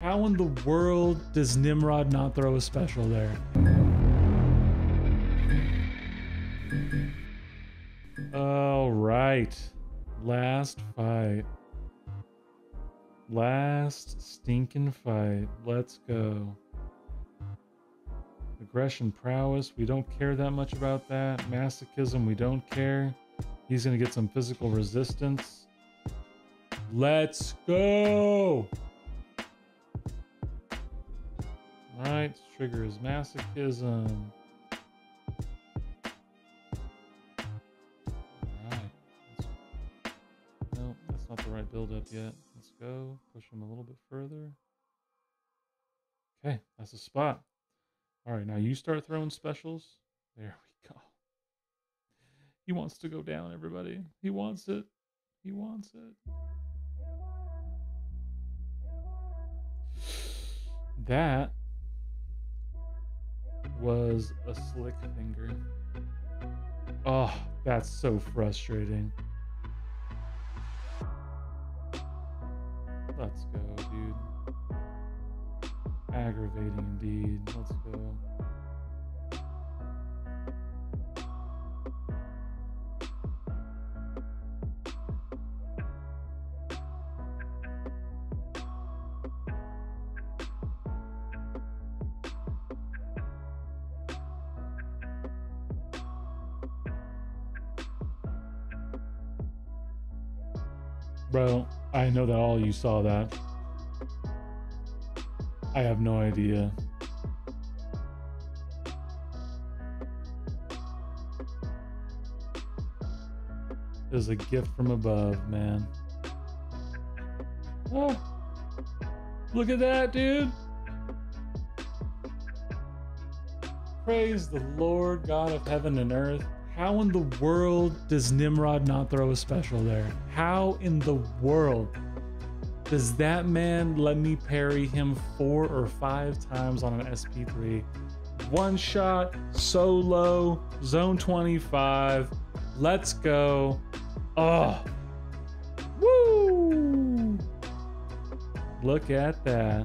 How in the world does Nimrod not throw a special there? All right. Last fight. Last stinking fight. Let's go. Aggression prowess. We don't care that much about that. Masochism. We don't care. He's going to get some physical resistance. Let's go. Right. Trigger is masochism. No, that's not the right build up yet. Let's go. Push him a little bit further. Okay, that's a spot. Alright, now you start throwing specials. There we go. He wants to go down, everybody. He wants it. He wants it. That was a slick finger. Oh, that's so frustrating. Let's go, dude. Aggravating indeed. Let's go. Bro, I know that all you saw that. I have no idea. It was a gift from above, man. Oh, look at that, dude. Praise the Lord God of heaven and earth. How in the world does Nimrod not throw a special there? How in the world does that man let me parry him four or five times on an SP3? One shot, solo, zone 25. Let's go. Oh, woo! Look at that.